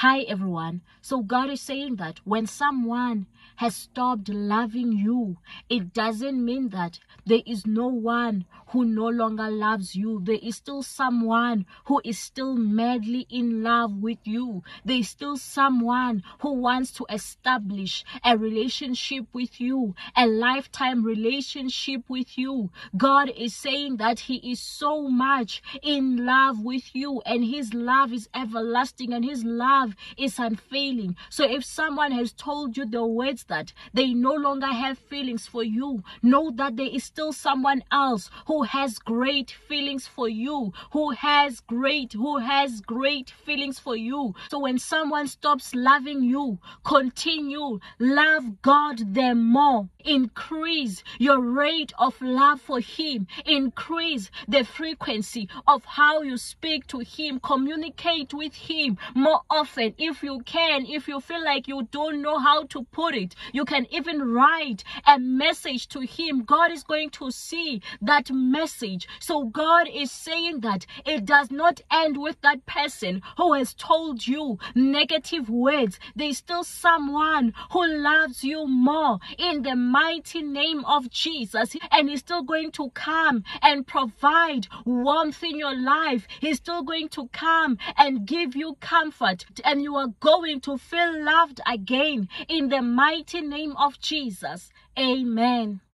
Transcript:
Hi, everyone. So, God is saying that when someone has stopped loving you, it doesn't mean that there is no one who no longer loves you. There is still someone who is still madly in love with you. There is still someone who wants to establish a relationship with you, a lifetime relationship with you. God is saying that He is so much in love with you, and His love is everlasting, and His love is unfailing. So if someone has told you the words that they no longer have feelings for you, know that there is still someone else who has great feelings for you, who has great, who has great feelings for you. So when someone stops loving you, continue, love God the more. Increase your rate of love for Him. Increase the frequency of how you speak to Him. Communicate with Him more often if you can. If you feel like you don't know how to put it, you can even write a message to Him. God is going to see that message. So God is saying that it does not end with that person who has told you negative words. There's still someone who loves you more in the mighty name of Jesus. And He's still going to come and provide warmth in your life. He's still going to come and give you comfort. And you are going to feel loved again in the mighty name of Jesus. Amen.